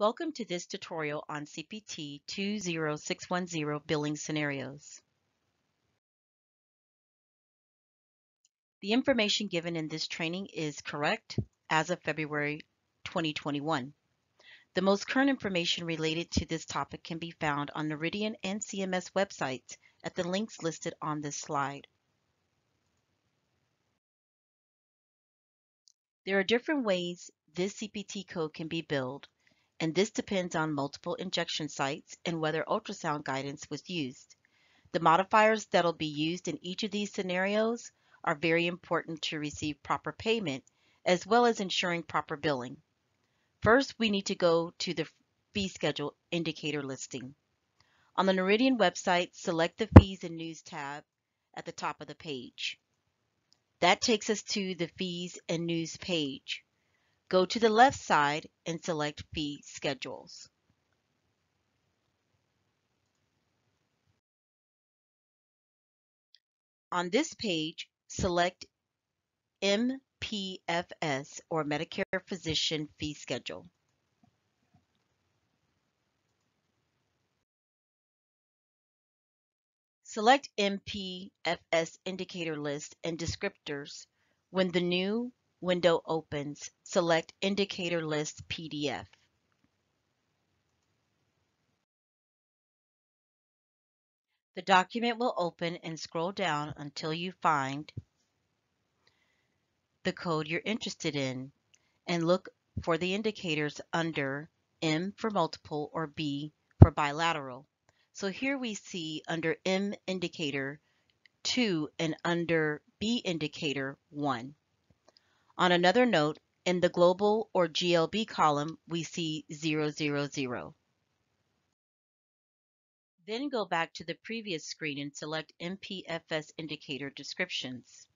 Welcome to this tutorial on CPT 20610 billing scenarios. The information given in this training is correct as of February 2021. The most current information related to this topic can be found on Noridian and CMS websites at the links listed on this slide. There are different ways this CPT code can be billed and this depends on multiple injection sites and whether ultrasound guidance was used. The modifiers that will be used in each of these scenarios are very important to receive proper payment, as well as ensuring proper billing. First, we need to go to the fee schedule indicator listing. On the Noridian website, select the Fees and News tab at the top of the page. That takes us to the Fees and News page. Go to the left side and select Fee Schedules. On this page, select MPFS or Medicare Physician Fee Schedule. Select MPFS indicator list and descriptors when the new window opens, select Indicator List PDF. The document will open and scroll down until you find the code you're interested in and look for the indicators under M for multiple or B for bilateral. So here we see under M indicator 2 and under B indicator 1. On another note, in the global or GLB column, we see 000. Then go back to the previous screen and select MPFS indicator descriptions.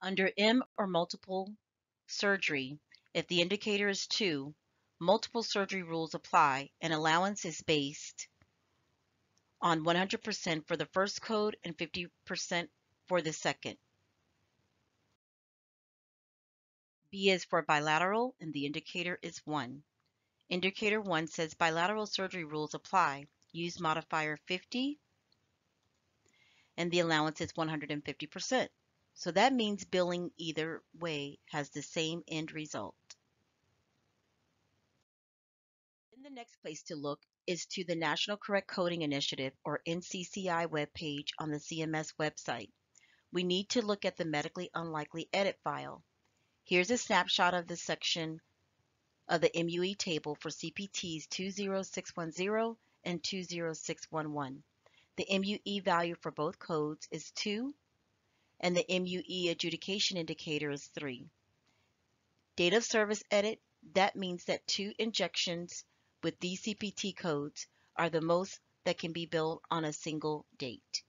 Under M or multiple surgery, if the indicator is 2, multiple surgery rules apply and allowance is based on 100% for the first code and 50% for the second. B is for bilateral and the indicator is 1. Indicator 1 says bilateral surgery rules apply. Use modifier 50 and the allowance is 150%. So that means billing either way has the same end result. The next place to look is to the National Correct Coding Initiative or NCCI webpage on the CMS website. We need to look at the medically unlikely edit file. Here's a snapshot of the section of the MUE table for CPTs 20610 and 20611. The MUE value for both codes is 2 and the MUE adjudication indicator is 3. Date of service edit, that means that two injections with these CPT codes are the most that can be billed on a single date.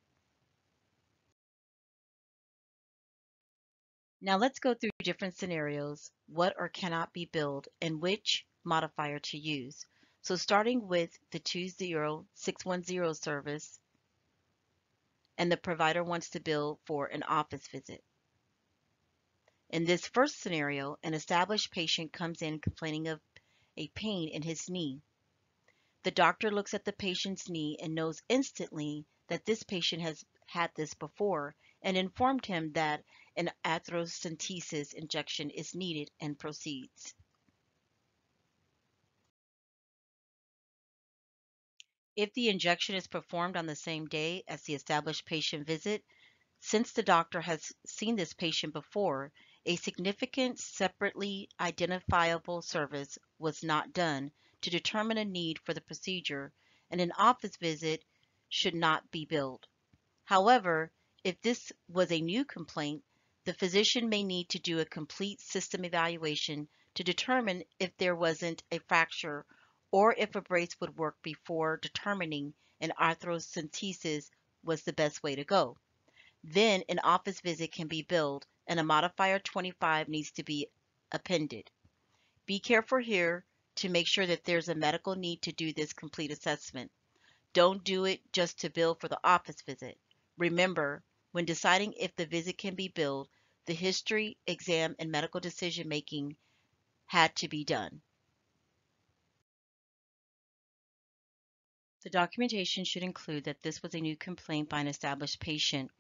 Now let's go through different scenarios, what or cannot be billed, and which modifier to use. So starting with the 20610 service, and the provider wants to bill for an office visit. In this first scenario, an established patient comes in complaining of a pain in his knee. The doctor looks at the patient's knee and knows instantly that this patient has had this before and informed him that an arthrocentesis injection is needed and proceeds. If the injection is performed on the same day as the established patient visit, since the doctor has seen this patient before, a significant separately identifiable service was not done to determine a need for the procedure and an office visit should not be billed. However, if this was a new complaint, the physician may need to do a complete system evaluation to determine if there wasn't a fracture or if a brace would work before determining an arthrocentesis was the best way to go. Then an office visit can be billed and a modifier 25 needs to be appended. Be careful here to make sure that there's a medical need to do this complete assessment. Don't do it just to bill for the office visit. Remember, when deciding if the visit can be billed, the history, exam, and medical decision making had to be done. The documentation should include that this was a new complaint by an established patient.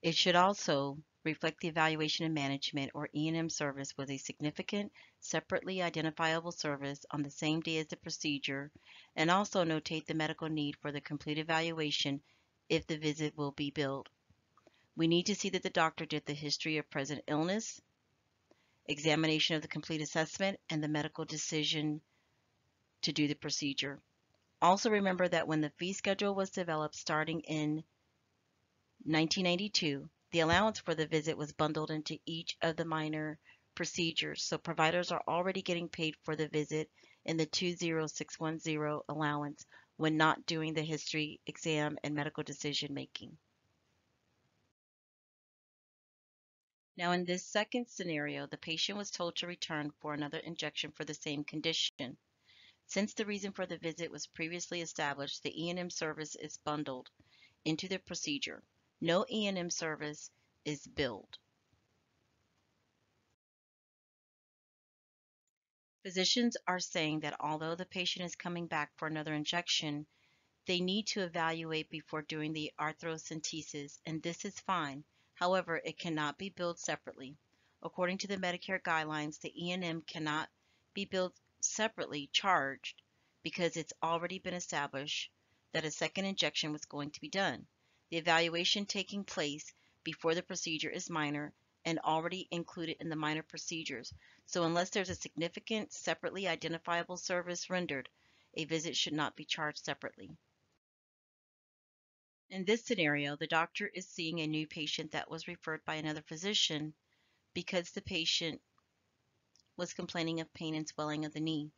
It should also reflect the evaluation and management or E&M service was a significant, separately identifiable service on the same day as the procedure, and also notate the medical need for the complete evaluation if the visit will be billed. We need to see that the doctor did the history of present illness, examination of the complete assessment, and the medical decision to do the procedure. Also remember that when the fee schedule was developed starting in 1992, the allowance for the visit was bundled into each of the minor procedures, so providers are already getting paid for the visit in the 20610 allowance when not doing the history, exam, and medical decision making. Now in this second scenario, the patient was told to return for another injection for the same condition. Since the reason for the visit was previously established, the E&M service is bundled into the procedure. No E&M service is billed. Physicians are saying that although the patient is coming back for another injection, they need to evaluate before doing the arthrocentesis, and this is fine. However, it cannot be billed separately. According to the Medicare guidelines, the E&M cannot be billed separately charged because it's already been established that a second injection was going to be done. The evaluation taking place before the procedure is minor and already included in the minor procedures. So unless there's a significant separately identifiable service rendered, a visit should not be charged separately. In this scenario, the doctor is seeing a new patient that was referred by another physician because the patient was complaining of pain and swelling of the knee.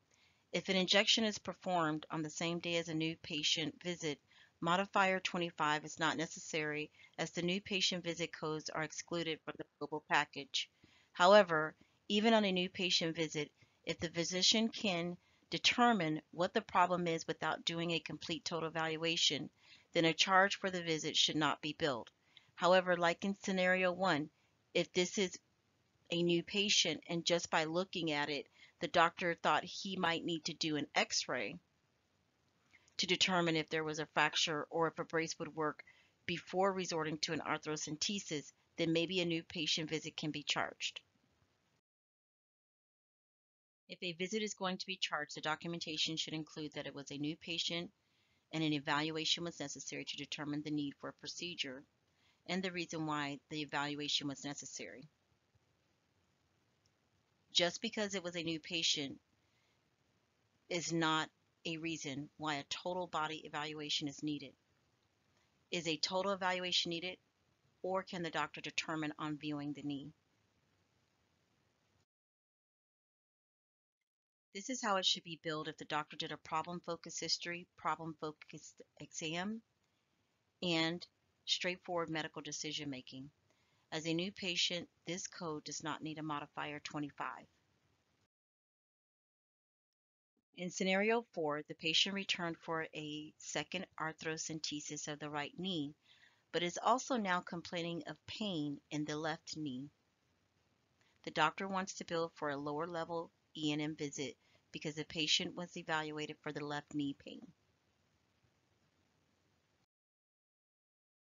If an injection is performed on the same day as a new patient visit, modifier 25 is not necessary as the new patient visit codes are excluded from the global package. However, even on a new patient visit, if the physician can determine what the problem is without doing a complete total evaluation, then a charge for the visit should not be billed. However, like in scenario one, if this is a new patient and just by looking at it, the doctor thought he might need to do an x-ray to determine if there was a fracture or if a brace would work before resorting to an arthrocentesis, then maybe a new patient visit can be charged. If a visit is going to be charged, the documentation should include that it was a new patient and an evaluation was necessary to determine the need for a procedure and the reason why the evaluation was necessary just because it was a new patient is not a reason why a total body evaluation is needed. Is a total evaluation needed or can the doctor determine on viewing the knee? This is how it should be billed if the doctor did a problem-focused history, problem-focused exam, and straightforward medical decision making. As a new patient, this code does not need a modifier 25. In scenario 4, the patient returned for a second arthrocentesis of the right knee, but is also now complaining of pain in the left knee. The doctor wants to bill for a lower level E&M visit because the patient was evaluated for the left knee pain.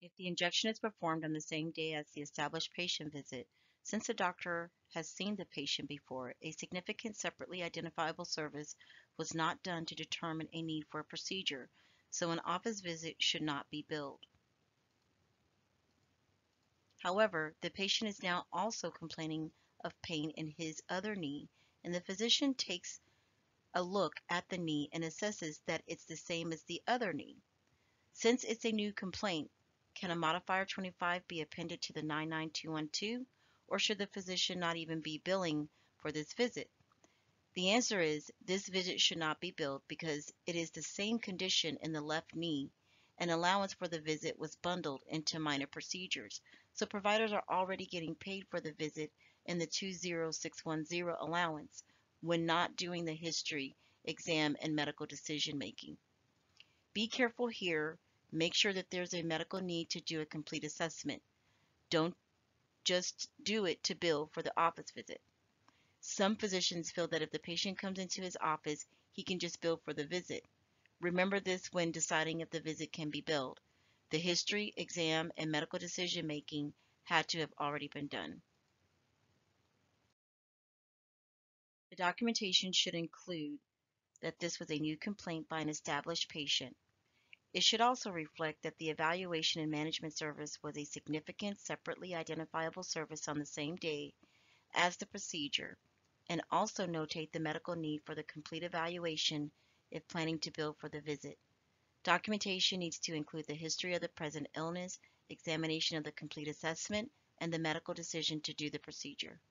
If the injection is performed on the same day as the established patient visit, since the doctor has seen the patient before, a significant separately identifiable service was not done to determine a need for a procedure, so an office visit should not be billed. However, the patient is now also complaining of pain in his other knee, and the physician takes a look at the knee and assesses that it's the same as the other knee. Since it's a new complaint, can a modifier 25 be appended to the 99212 or should the physician not even be billing for this visit? The answer is this visit should not be billed because it is the same condition in the left knee and allowance for the visit was bundled into minor procedures. So providers are already getting paid for the visit in the 20610 allowance when not doing the history, exam, and medical decision making. Be careful here Make sure that there's a medical need to do a complete assessment. Don't just do it to bill for the office visit. Some physicians feel that if the patient comes into his office, he can just bill for the visit. Remember this when deciding if the visit can be billed. The history, exam, and medical decision making had to have already been done. Documentation should include that this was a new complaint by an established patient. It should also reflect that the evaluation and management service was a significant separately identifiable service on the same day as the procedure and also notate the medical need for the complete evaluation if planning to bill for the visit. Documentation needs to include the history of the present illness, examination of the complete assessment, and the medical decision to do the procedure.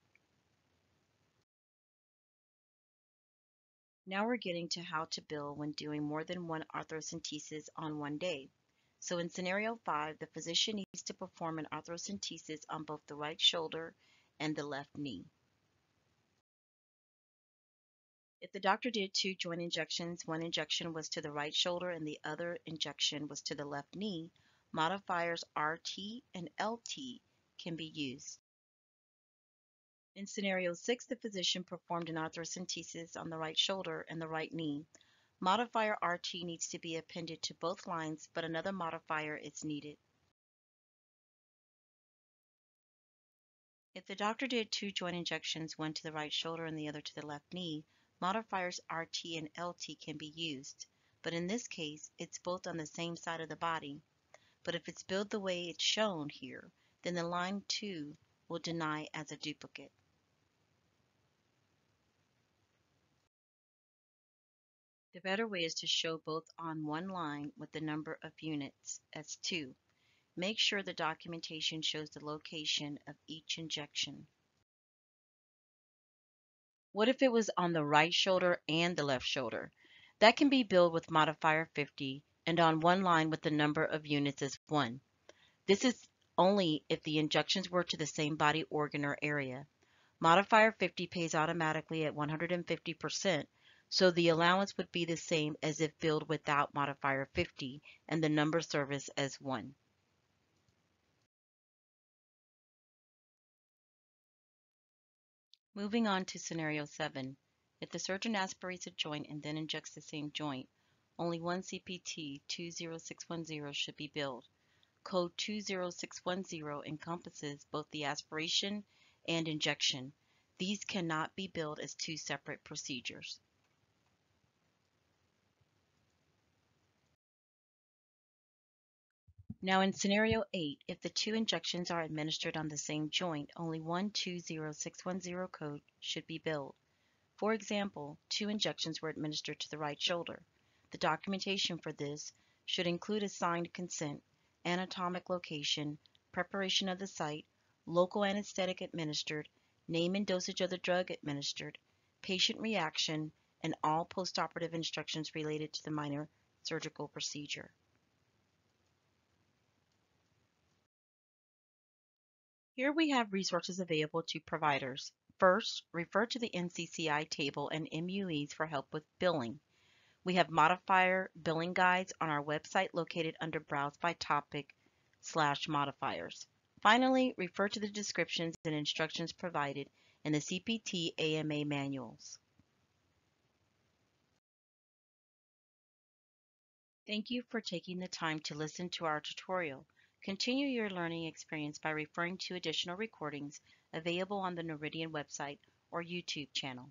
Now we're getting to how to bill when doing more than one arthrocentesis on one day. So in scenario 5, the physician needs to perform an arthrocentesis on both the right shoulder and the left knee. If the doctor did two joint injections, one injection was to the right shoulder and the other injection was to the left knee, modifiers RT and LT can be used. In scenario 6, the physician performed an arthrocentesis on the right shoulder and the right knee. Modifier RT needs to be appended to both lines, but another modifier is needed. If the doctor did two joint injections, one to the right shoulder and the other to the left knee, Modifiers RT and LT can be used, but in this case, it's both on the same side of the body. But if it's billed the way it's shown here, then the line 2 will deny as a duplicate. The better way is to show both on one line with the number of units as 2. Make sure the documentation shows the location of each injection. What if it was on the right shoulder and the left shoulder? That can be billed with modifier 50 and on one line with the number of units as 1. This is only if the injections were to the same body organ or area. Modifier 50 pays automatically at 150%, so the allowance would be the same as if billed without modifier 50 and the number service as 1. Moving on to scenario 7. If the surgeon aspirates a joint and then injects the same joint, only one CPT 20610 should be billed. Code 20610 encompasses both the aspiration and injection. These cannot be billed as two separate procedures. Now in scenario 8, if the two injections are administered on the same joint, only one 20610 code should be billed. For example, two injections were administered to the right shoulder. The documentation for this should include a signed consent, anatomic location, preparation of the site, local anesthetic administered, name and dosage of the drug administered, patient reaction, and all postoperative instructions related to the minor surgical procedure. Here we have resources available to providers. First, refer to the NCCI table and MUEs for help with billing. We have modifier billing guides on our website located under Browse by Topic slash modifiers. Finally, refer to the descriptions and instructions provided in the CPT AMA manuals. Thank you for taking the time to listen to our tutorial. Continue your learning experience by referring to additional recordings available on the Noridian website or YouTube channel.